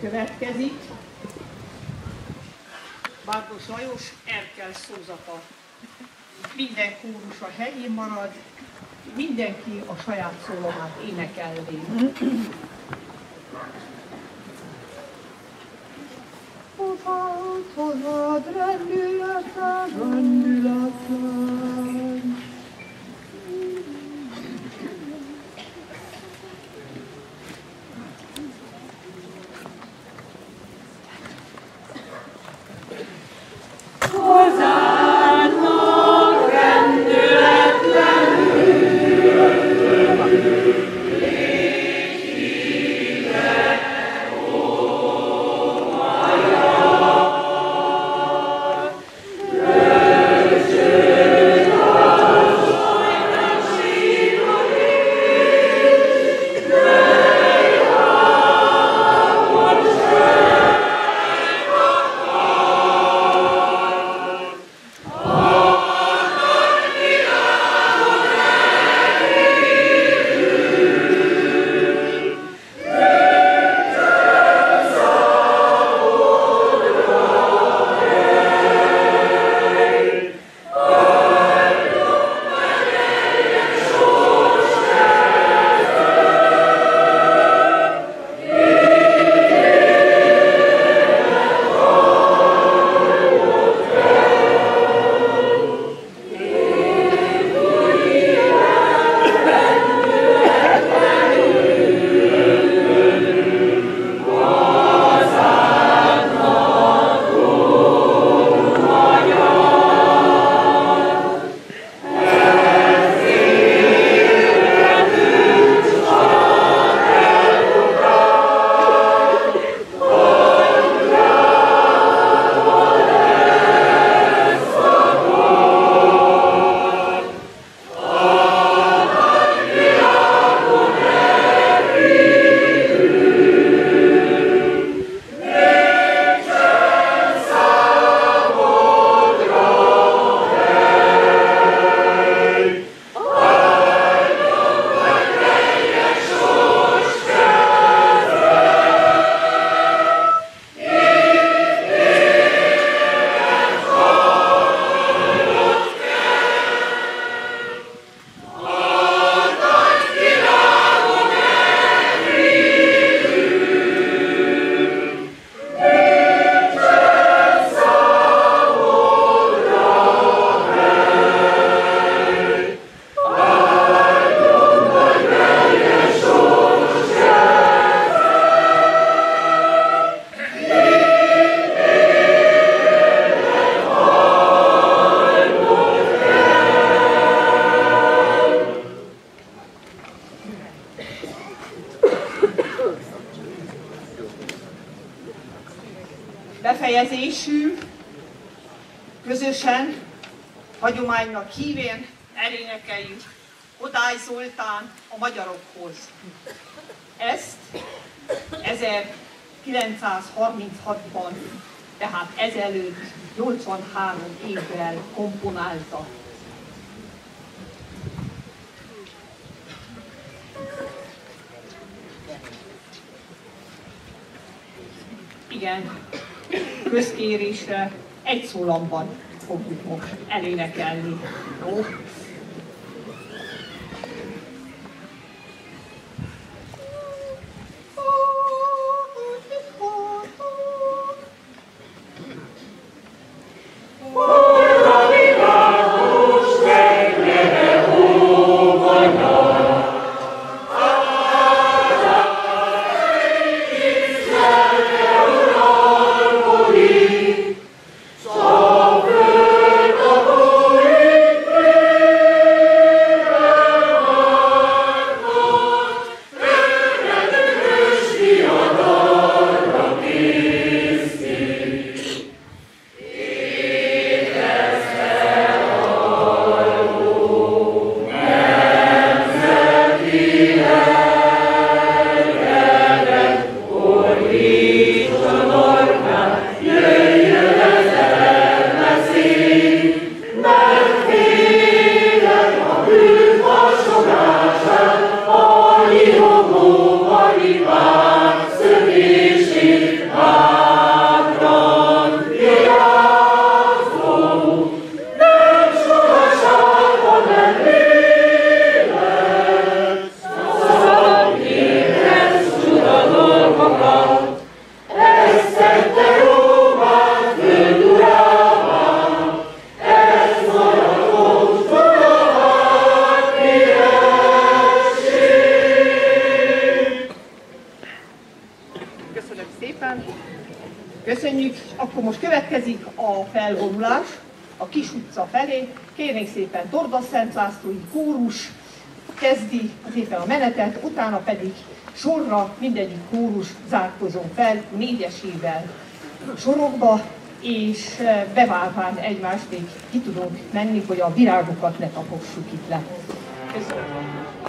Következik Bárbos Lajos Erkel szózata. Minden kórus a helyén marad, mindenki a saját szólomát énekelni. Hozzád rendületlen, rendületlen, hagyománynak hívén elénekeljük Odály Zoltán a magyarokhoz. Ezt 1936-ban, tehát ezelőtt 83 évvel komponálta. Igen, közkérésre egy szólamban fogjuk most elénekelni. Jó? Kérnék szépen Torda Szent Lászlói kórus kezdi az éppen a menetet, utána pedig sorra mindegyik kórus zárkozom fel négyesével sorokba, és eh, beválván egymást még ki tudunk menni, hogy a virágokat ne tapossuk itt le. Köszönöm.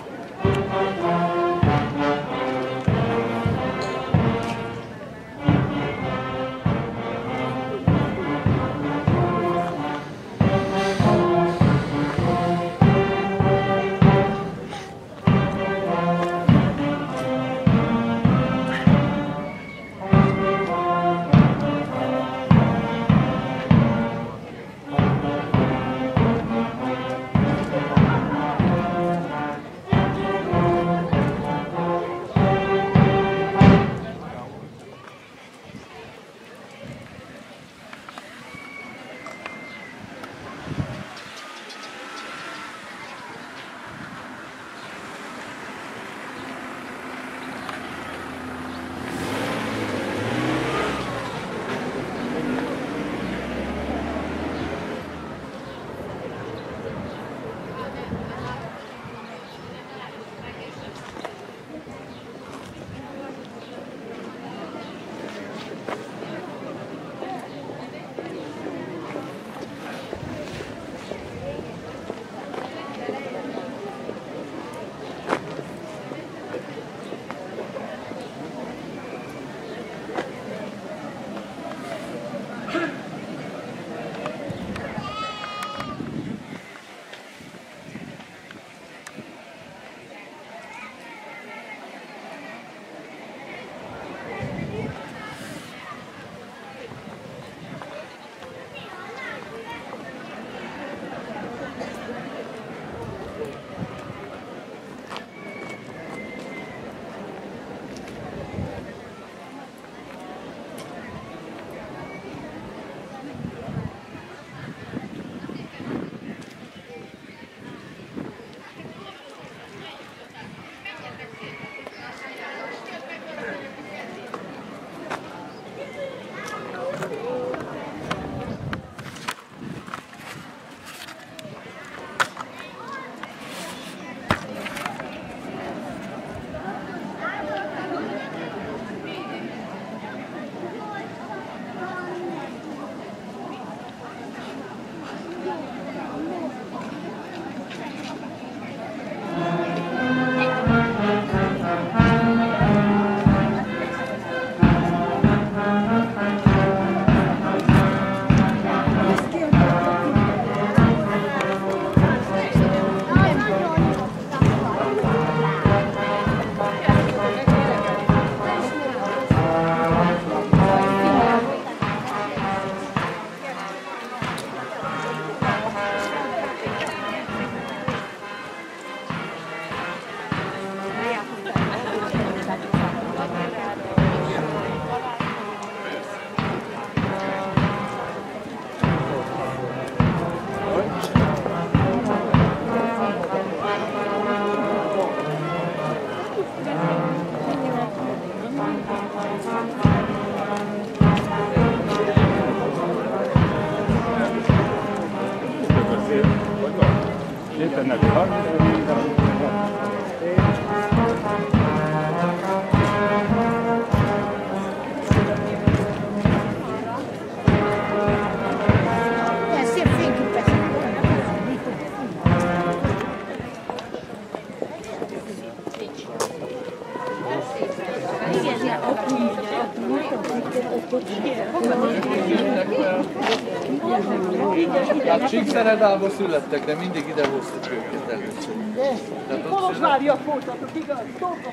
Csíkszeredába születtek, de mindig ide hoztuk őket először. Kolozsváriak voltatok, igaz? Dolga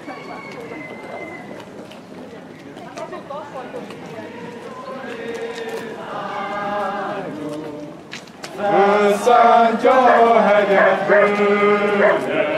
Fölszántja a hegyet bőle,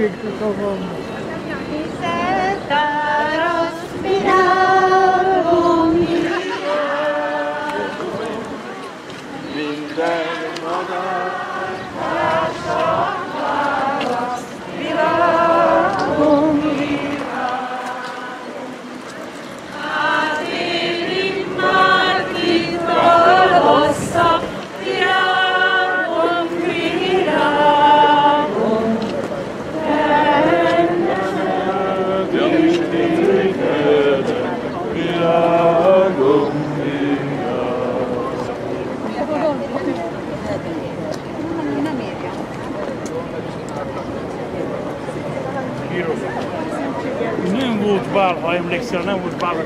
big Nem volt bál, ha emlékszel, nem volt bál a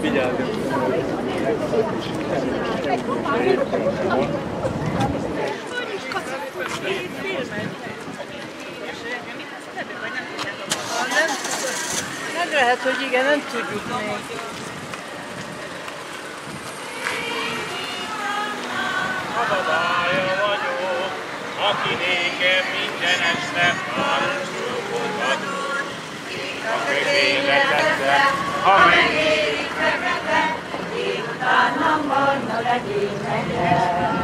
Vigyázz! Hát lehet, hogy igen, nem tudjuk még. akadája vagyok, aki nékem minden este áldozókat ad. A kövéletedre, ha megérik fekete, én utánam barna legyél neked.